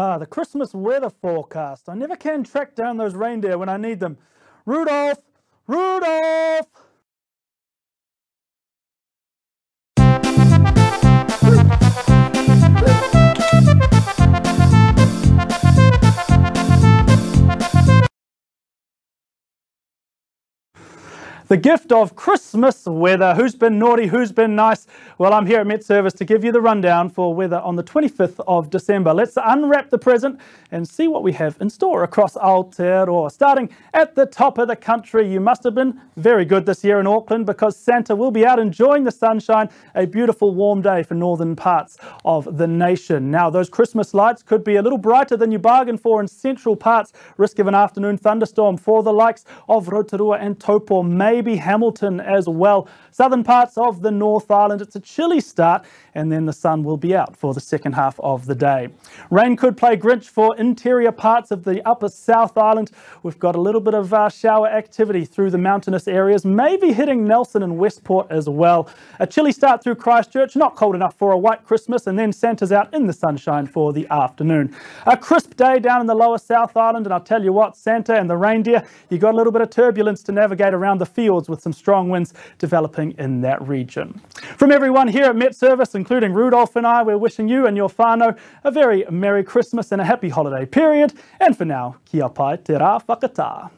Ah, the Christmas weather forecast. I never can track down those reindeer when I need them. Rudolph! Rudolph! The gift of Christmas weather. Who's been naughty? Who's been nice? Well, I'm here at MetService to give you the rundown for weather on the 25th of December. Let's unwrap the present and see what we have in store across Aotearoa. Starting at the top of the country, you must have been very good this year in Auckland because Santa will be out enjoying the sunshine. A beautiful warm day for northern parts of the nation. Now, those Christmas lights could be a little brighter than you bargained for in central parts. Risk of an afternoon thunderstorm for the likes of Rotorua and Taupo. May maybe Hamilton as well. Southern parts of the North Island, it's a chilly start and then the sun will be out for the second half of the day. Rain could play Grinch for interior parts of the upper South Island. We've got a little bit of uh, shower activity through the mountainous areas, maybe hitting Nelson and Westport as well. A chilly start through Christchurch, not cold enough for a white Christmas, and then Santa's out in the sunshine for the afternoon. A crisp day down in the lower South Island, and I'll tell you what, Santa and the reindeer, you got a little bit of turbulence to navigate around the with some strong winds developing in that region. From everyone here at MetService, including Rudolph and I, we're wishing you and your whānau a very Merry Christmas and a happy holiday period. And for now, kia pai te rā whakatā.